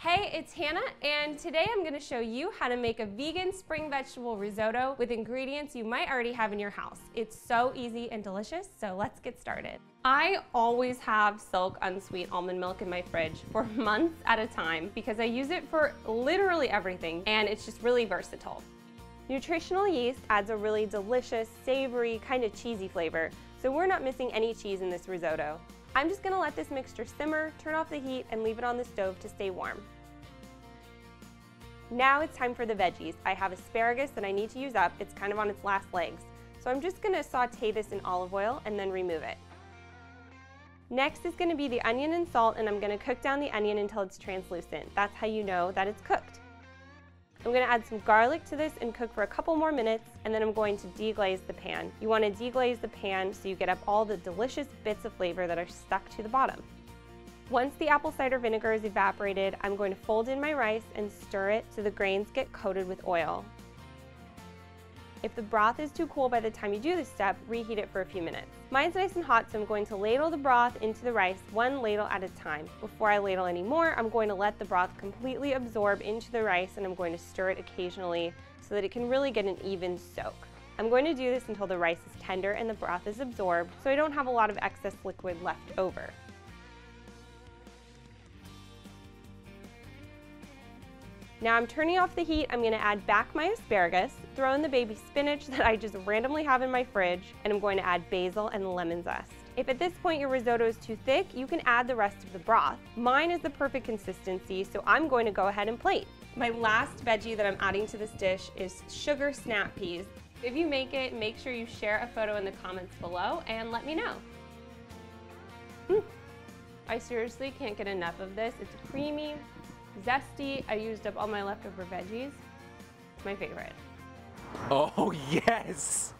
Hey, it's Hannah, and today I'm gonna show you how to make a vegan spring vegetable risotto with ingredients you might already have in your house. It's so easy and delicious, so let's get started. I always have silk unsweet almond milk in my fridge for months at a time because I use it for literally everything, and it's just really versatile. Nutritional yeast adds a really delicious, savory, kind of cheesy flavor, so we're not missing any cheese in this risotto. I'm just gonna let this mixture simmer, turn off the heat, and leave it on the stove to stay warm. Now it's time for the veggies. I have asparagus that I need to use up. It's kind of on its last legs. So I'm just gonna saute this in olive oil and then remove it. Next is gonna be the onion and salt and I'm gonna cook down the onion until it's translucent. That's how you know that it's cooked. I'm gonna add some garlic to this and cook for a couple more minutes, and then I'm going to deglaze the pan. You wanna deglaze the pan so you get up all the delicious bits of flavor that are stuck to the bottom. Once the apple cider vinegar is evaporated, I'm going to fold in my rice and stir it so the grains get coated with oil. If the broth is too cool by the time you do this step, reheat it for a few minutes. Mine's nice and hot, so I'm going to ladle the broth into the rice one ladle at a time. Before I ladle any more, I'm going to let the broth completely absorb into the rice and I'm going to stir it occasionally so that it can really get an even soak. I'm going to do this until the rice is tender and the broth is absorbed so I don't have a lot of excess liquid left over. Now I'm turning off the heat, I'm gonna add back my asparagus, throw in the baby spinach that I just randomly have in my fridge, and I'm going to add basil and lemon zest. If at this point your risotto is too thick, you can add the rest of the broth. Mine is the perfect consistency, so I'm going to go ahead and plate. My last veggie that I'm adding to this dish is sugar snap peas. If you make it, make sure you share a photo in the comments below and let me know. Mm. I seriously can't get enough of this. It's creamy, zesty. I used up all my leftover veggies. My favorite. Oh, yes!